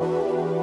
Música